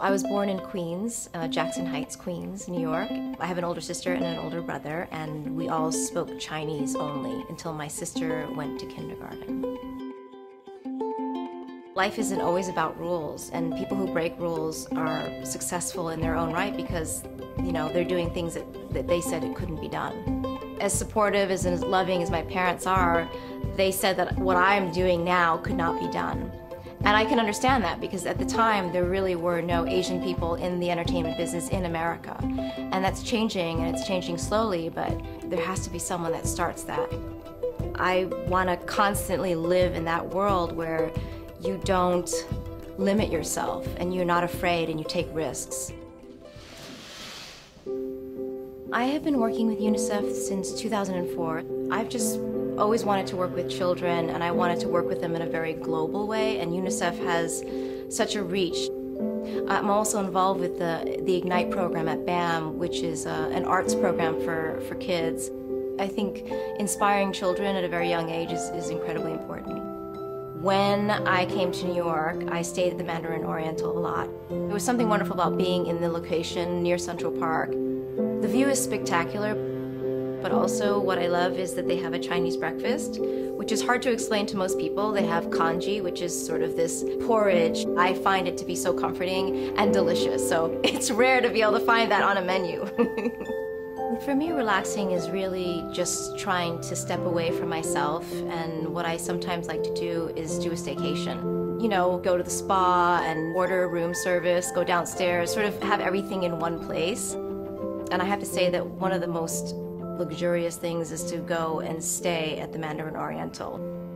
I was born in Queens, uh, Jackson Heights, Queens, New York. I have an older sister and an older brother, and we all spoke Chinese only until my sister went to kindergarten. Life isn't always about rules, and people who break rules are successful in their own right because, you know, they're doing things that, that they said it couldn't be done. As supportive as and as loving as my parents are, they said that what I'm doing now could not be done. And I can understand that because at the time there really were no Asian people in the entertainment business in America. And that's changing and it's changing slowly, but there has to be someone that starts that. I want to constantly live in that world where you don't limit yourself and you're not afraid and you take risks. I have been working with UNICEF since 2004. I've just always wanted to work with children and I wanted to work with them in a very global way and UNICEF has such a reach. I'm also involved with the, the Ignite program at BAM, which is uh, an arts program for, for kids. I think inspiring children at a very young age is, is incredibly important. When I came to New York, I stayed at the Mandarin Oriental a lot. There was something wonderful about being in the location near Central Park. The view is spectacular, but also what I love is that they have a Chinese breakfast, which is hard to explain to most people. They have congee, which is sort of this porridge. I find it to be so comforting and delicious, so it's rare to be able to find that on a menu. For me, relaxing is really just trying to step away from myself, and what I sometimes like to do is do a staycation. You know, go to the spa and order room service, go downstairs, sort of have everything in one place. And I have to say that one of the most luxurious things is to go and stay at the Mandarin Oriental.